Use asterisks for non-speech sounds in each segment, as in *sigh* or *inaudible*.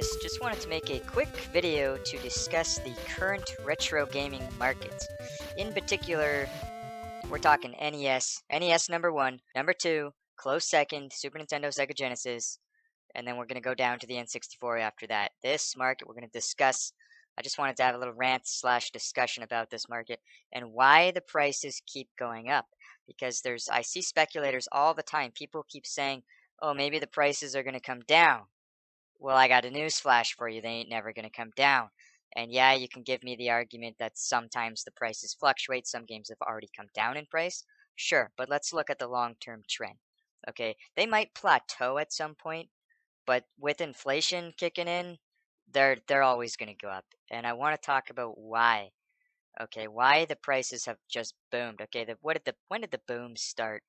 guys, just wanted to make a quick video to discuss the current retro gaming market. In particular, we're talking NES, NES number one, number two, close second, Super Nintendo, Sega Genesis, and then we're going to go down to the N64 after that. This market we're going to discuss. I just wanted to have a little rant slash discussion about this market and why the prices keep going up. Because there's, I see speculators all the time. People keep saying, oh, maybe the prices are going to come down. Well, I got a news flash for you. They ain't never going to come down. And yeah, you can give me the argument that sometimes the prices fluctuate. Some games have already come down in price. Sure, but let's look at the long term trend. Okay, they might plateau at some point, but with inflation kicking in, they're they're always going to go up. And I want to talk about why. Okay, why the prices have just boomed. Okay, the, what did the when did the boom start?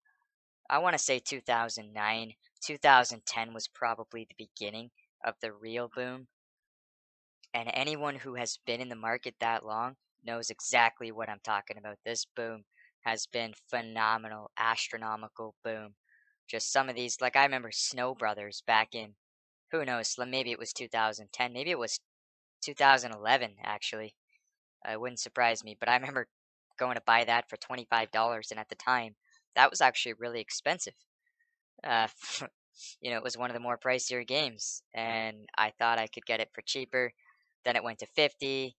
I want to say 2009. 2010 was probably the beginning of the real boom. And anyone who has been in the market that long knows exactly what I'm talking about. This boom has been phenomenal, astronomical boom. Just some of these, like I remember Snow Brothers back in, who knows, maybe it was 2010, maybe it was 2011 actually. It wouldn't surprise me, but I remember going to buy that for $25, and at the time, that was actually really expensive. Uh, *laughs* you know, it was one of the more pricier games, mm-hmm. and I thought I could get it for cheaper. Then it went to 50,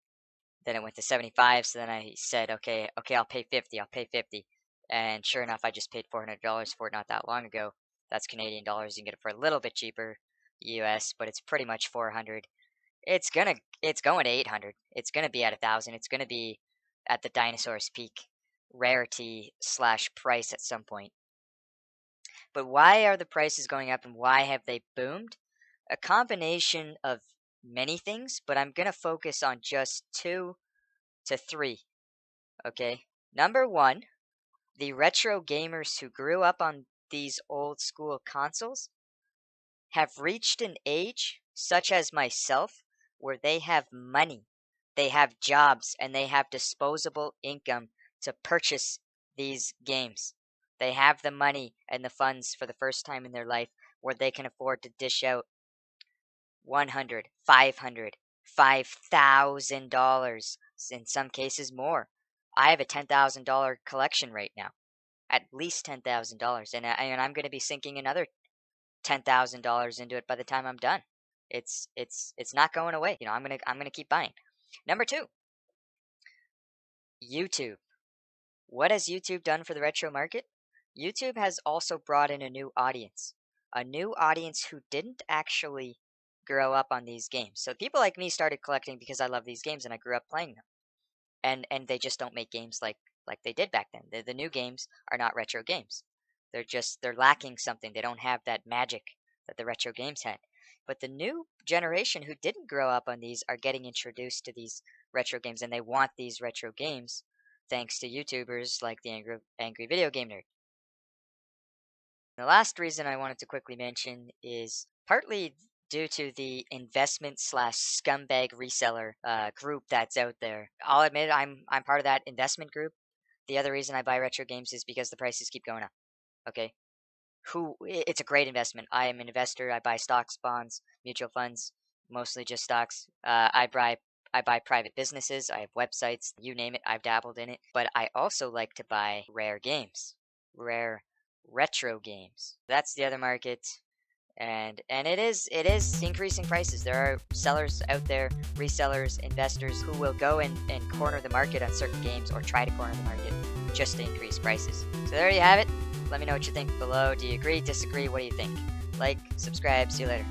then it went to 75. So then I said, okay, okay, I'll pay 50. I'll pay 50. And sure enough, I just paid $400 for it not that long ago. That's Canadian dollars. You can get it for a little bit cheaper, US, but it's pretty much 400. It's gonna, it's going to 800. It's gonna be at a thousand. It's gonna be at the dinosaur's peak rarity slash price at some point. But why are the prices going up and why have they boomed? A combination of many things, but I'm going to focus on just two to three. Okay. Number one, the retro gamers who grew up on these old school consoles have reached an age, such as myself, where they have money, they have jobs, and they have disposable income to purchase these games. They have the money and the funds for the first time in their life where they can afford to dish out 100 500 $5,000, in some cases more. I have a $10,000 collection right now, at least $10,000, and, I, and I'm going to be sinking another $10,000 into it by the time I'm done. It's it's it's not going away. You know, I'm going to I'm going to keep buying. Number 2. YouTube. What has YouTube done for the retro market? YouTube has also brought in a new audience. A new audience who didn't actually grow up on these games. So people like me started collecting because I love these games and I grew up playing them. And and they just don't make games like like they did back then. The, the new games are not retro games. They're just they're lacking something. They don't have that magic that the retro games had. But the new generation who didn't grow up on these are getting introduced to these retro games and they want these retro games thanks to YouTubers like the Angry, Angry Video Game Nerd. The last reason I wanted to quickly mention is partly due to the investment slash scumbag reseller uh, group that's out there. I'll admit I'm I'm part of that investment group. The other reason I buy retro games is because the prices keep going up. Okay, who it's a great investment. I am an investor. I buy stocks, bonds, mutual funds, mostly just stocks. Uh, I buy I buy private businesses. I have websites. You name it. I've dabbled in it. But I also like to buy rare games, rare retro games. That's the other market and and it is it is increasing prices. There are sellers out there resellers investors who will go and, and corner the market on certain games or try to corner the market just to increase prices. So there you have it. Let me know what you think below. Do you agree disagree? What do you think? Like subscribe. See you later